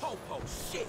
Popo, shit!